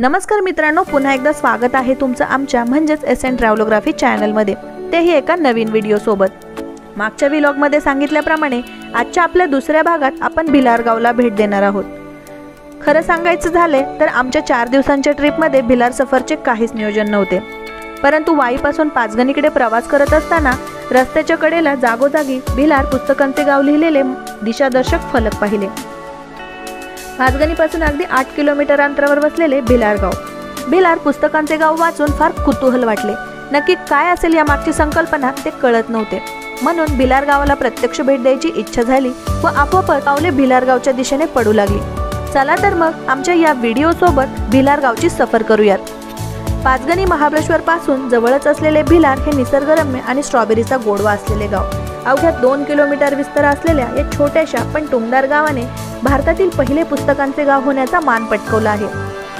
नमस्कार मित्रांनो पुन्हा एकदा स्वागत आहे तुमचं आमच्या म्हणजेच एस एन ट्रॅव्हलोग्राफी चॅनलमध्ये तेही एका नवीन व्हिडिओसोबत. मागच्या व्हिलॉगमध्ये सांगितल्याप्रमाणे आजच्या आपल्या दुसऱ्या भागात आपण भिलारगावला भेट देणार आहोत. खरं सांगायचं झाले तर आमच्या चार दिवसांच्या ट्रिपमध्ये भिलार सफरचे काहीच नियोजन नव्हते. परंतु वाईपासून पाचगणीकडे प्रवास करत असताना रस्त्याच्या कडेला जागोजागी भिलार पुस्तकांचे गाव लिहिलेले दिशादर्शक फलक पाहिले. पाचगणीपासून अगदी आठ किलोमीटर अंतरावर बसलेले भिलार गाव भिलार पुस्तकांचे गाव वाचून फार कुतूहल वाटले. नक्की काय असेल या मागची संकल्पना ते कळत नव्हते. म्हणून भिलार गावाला प्रत्यक्ष भेट द्यायची इच्छा झाली व आपोआपच पावले भिलार गावच्या दिशेने पडू लागली. चला तर मग आमच्या या व्हिडिओ सोबत भिलार गावची सफर करूयात. पाचगणी महाबळेश्वर पासून जवळच असलेले भिलार हे निसर्गरम्य आणि स्ट्रॉबेरीचा गोडवा असलेले गाव. अवघ्या दोन किलोमीटर विस्तार असलेल्या या छोट्याशा पण टुमदार गावाने भारतातील पहिले पुस्तकांचे गाव होण्याचा मान पटकवला आहे.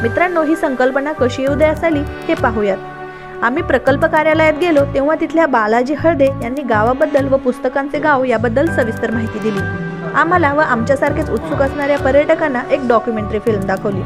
मित्रांनो ही संकल्पना कशी उदयास आली हे पाहूयात. आम्ही प्रकल्प कार्यालयात गेलो तेव्हा तिथल्या बालाजी हळदे यांनी गावाबद्दल व पुस्तकांचे गाव याबद्दल सविस्तर माहिती दिली. आम्हाला व आमच्यासारखेच उत्सुक असणाऱ्या पर्यटकांना एक डॉक्युमेंटरी फिल्म दाखवली.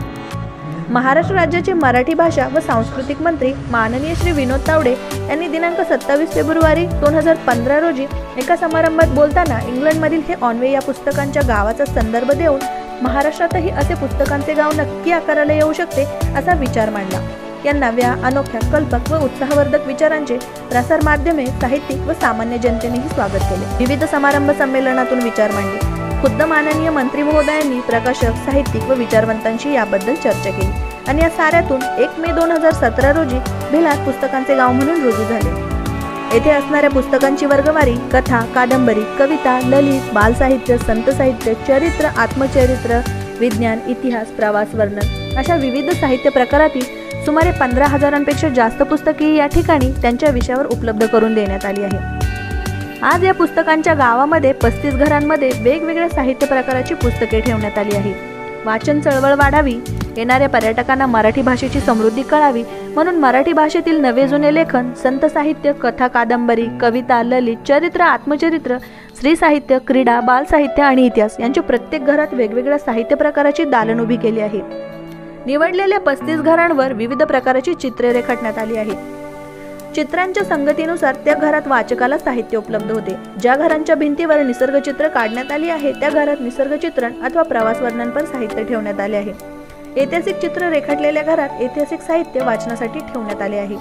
महाराष्ट्र राज्याचे मराठी भाषा व सांस्कृतिक मंत्री माननीय श्री विनोद तावडे यांनी दिनांक सत्तावीस फेब्रुवारी दोन हजार पंधरा रोजी एका समारंभात बोलताना इंग्लंडमधील हे ऑनवे या पुस्तकांच्या गावाचा संदर्भ देऊन महाराष्ट्रातही असे पुस्तकांचे गाव नक्की आकाराला येऊ शकते असा विचार मांडला. या नव्या अनोख्या कल्पक व उत्साहवर्धक विचारांचे प्रसार माध्यमे साहित्यिक व सामान्य जनतेनेही स्वागत केले. विविध समारंभ संमेलनातून विचार मांडले. खुद्द माननीय मंत्री महोदयांनी प्रकाशक साहित्यिक व विचारवंतांशी याबद्दल चर्चा केली. आणि या साऱ्यातून एक मे दोन हजार सतरा रोजी भिलार पुस्तकांचे गाव म्हणून रुजू झाले. येथे असणाऱ्या पुस्तकांची वर्गवारी कथा कादंबरी कविता ललित बालसाहित्य संत साहित्य चरित्र आत्मचरित्र विज्ञान इतिहास प्रवास वर्णन अशा विविध साहित्य प्रकारातील सुमारे पंधरा हजारांपेक्षा जास्त पुस्तके या ठिकाणी त्यांच्या विषयावर उपलब्ध करून देण्यात आली आहे आज या पुस्तकांच्या गावामध्ये पस्तीस घरांमध्ये वेगवेगळ्या साहित्य प्रकाराची पुस्तके ठेवण्यात आली आहेत. वाचन चळवळ वाढावी येणाऱ्या पर्यटकांना मराठी भाषेची समृद्धी कळावी म्हणून मराठी भाषेतील नवे जुने लेखन संत साहित्य कथा कादंबरी कविता ललित चरित्र आत्मचरित्र स्त्री साहित्य क्रीडा बाल साहित्य आणि इतिहास यांच्या प्रत्येक घरात वेगवेगळ्या साहित्य प्रकाराची दालन उभी केली आहे. निवडलेल्या पस्तीस घरांवर विविध प्रकाराची चित्रे रेखाटण्यात आली आहेत. चित्रांच्या संगतीनुसार त्या घरात वाचकाला साहित्य उपलब्ध होते. ज्या घरांच्या भिंतीवर निसर्गचित्र काढण्यात आली आहे त्या घरात निसर्गचित्रण अथवा प्रवास वर्णनपर साहित्य ठेवण्यात आले आहे. ऐतिहासिक चित्र रेखाटलेल्या घरात ऐतिहासिक साहित्य वाचनासाठी ठेवण्यात आले आहे.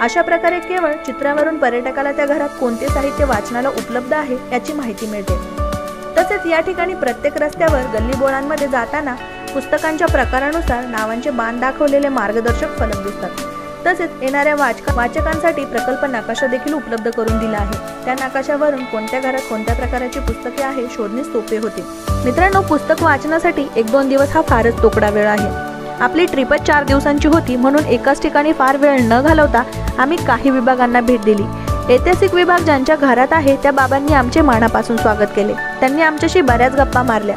अशा प्रकारे केवळ चित्रावरून पर्यटकाला त्या घरात कोणते साहित्य वाचनाला उपलब्ध आहे याची माहिती मिळते. तसेच या ठिकाणी प्रत्येक रस्त्यावर गल्लीबोळांमध्ये जाताना पुस्तकांच्या प्रकारानुसार नावांचे बाण दाखवलेले मार्गदर्शक फलक दिसतात. तसेच येणाऱ्या वाचका वाचकांसाठी प्रकल्प नकाशा देखील उपलब्ध करून दिला आहे? त्या नकाशावरून कोणत्या घरात कोणत्या प्रकाराची पुस्तके आहे शोधणे सोपे होते. मित्रांनो पुस्तक वाचनासाठी एक दोन दिवस हा फारच तोकडा वेळ आहे. आपली ट्रिपच चार दिवसांची होती म्हणून एकाच ठिकाणी फार वेळ न घालवता आम्ही काही विभागांना भेट दिली. ऐतिहासिक विभाग ज्यांच्या घरात आहे त्या बाबांनी आमचे मानापासून स्वागत केले. त्यांनी आमच्याशी बऱ्याच गप्पा मारल्या.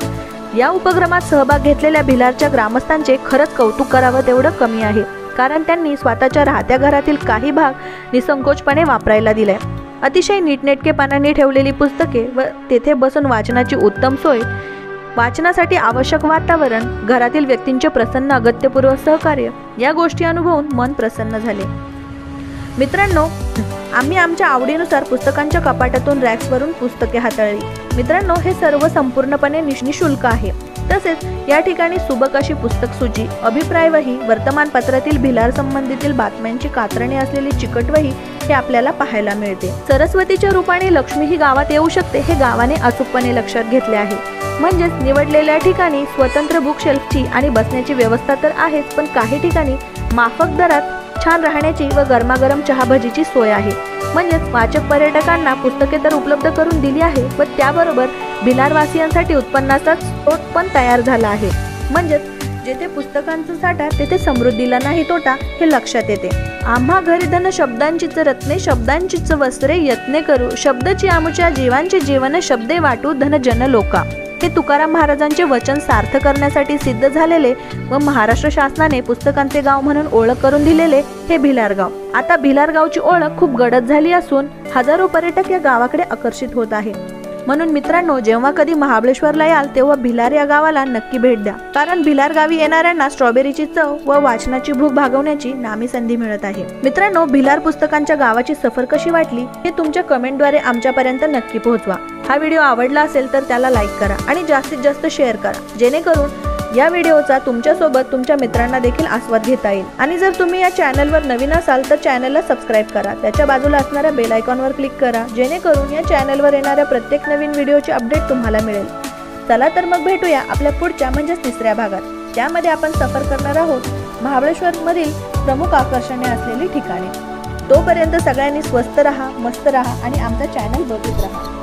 या उपक्रमात सहभाग घेतलेल्या भिलारच्या ग्रामस्थांचे खरंच कौतुक करावं तेवढं कमी आहे. कारण त्यांनी स्वतःच्या राहत्या घरातील काही भाग निसंकोचपणे वापरायला दिलाय अतिशय नीटनेटकेपणाने ठेवलेली पुस्तके व तेथे बसून वाचनाची उत्तम सोय वाचनासाठी आवश्यक वातावरण घरातील व्यक्तींचे प्रसन्न अगत्यपूर्व सहकार्य या गोष्टी अनुभवून मन प्रसन्न झाले. मित्रांनो आम्ही आमच्या आवडीनुसार पुस्तकांच्या कपाटातून रॅक्सवरून पुस्तके हाताळली. मित्रांनो हे सर्व संपूर्णपणे निशुल्क आहे. तसेच या ठिकाणी सुबक अशी पुस्तक सूची अभिप्रायवही वर्तमानपत्रातील भिलार संबंधीतील बातम्यांची कात्रणे असलेली चिकटवही हे आपल्याला पाहायला मिळते. सरस्वतीच्या रूपाने लक्ष्मी ही गावात येऊ शकते हे गावाने अचूकपणे लक्षात घेतले आहे. म्हणजेच निवडलेल्या ठिकाणी स्वतंत्र बुकशेल्फची आणि बसण्याची व्यवस्था तर आहेच पण काही ठिकाणी माफक दरात छान राहण्याची व गरमागरम चहा भजीची सोय आहे. म्हणजेच वाचक पर्यटकांना पुस्तके तर उपलब्ध करून दिली आहे व त्याबरोबर भिलारवासियांसाठी उत्पन्नाचा स्रोत पण तयार झाला आहे. म्हणजेच जेथे पुस्तकांचा साठा तेथे समृद्धीला नाही तोटा हे लक्षात येते. आम्हा घरी धन शब्दांचीच रत्ने शब्दांचीच वस्त्रे यत्ने करू शब्दची आमच्या जीवांचे जीवन शब्दे वाटू धन जन लोका हे तुकाराम महाराजांचे वचन सार्थ करण्यासाठी सिद्ध झालेले व महाराष्ट्र शासनाने पुस्तकांचे गाव म्हणून ओळख करून दिलेले हे भिलारगाव. आता भिलारगावची ओळख खूप गडद झाली असून हजारो पर्यटक या गावाकडे आकर्षित होत आहे. म्हणून मित्रांनो जेव्हा कधी महाबळेश्वरला याल तेव्हा भिलार या गावाला नक्की भेट द्या. कारण भिलार गावी येणाऱ्यांना स्ट्रॉबेरीची चव व वाचनाची भूक भागवण्याची नामी संधी मिळत आहे. मित्रांनो भिलार पुस्तकांच्या गावाची सफर कशी वाटली हे तुमच्या कमेंटद्वारे आमच्यापर्यंत नक्की पोहोचवा. हा व्हिडिओ आवडला असेल तर त्याला लाईक करा आणि जास्तीत जास्त शेअर करा. जेणेकरून या व्हिडिओचा तुमच्यासोबत तुमच्या मित्रांना देखील आस्वाद घेता येईल. आणि जर तुम्ही या चॅनलवर नवीन असाल तर चॅनलला सबस्क्राईब करा. त्याच्या बाजूला असणाऱ्या बेल आयकॉनवर क्लिक करा जेणेकरून या चॅनलवर येणाऱ्या प्रत्येक नवीन व्हिडिओची अपडेट तुम्हाला मिळेल. चला तर मग भेटूया आपल्या पुढच्या म्हणजेच तिसऱ्या भागात. त्यामध्ये आपण सफर करणार आहोत महाबळेश्वरमधील प्रमुख आकर्षणे असलेली ठिकाणे. तोपर्यंत सगळ्यांनी स्वस्त रहा मस्त रहा आणि आमचा चॅनल बघत राहा.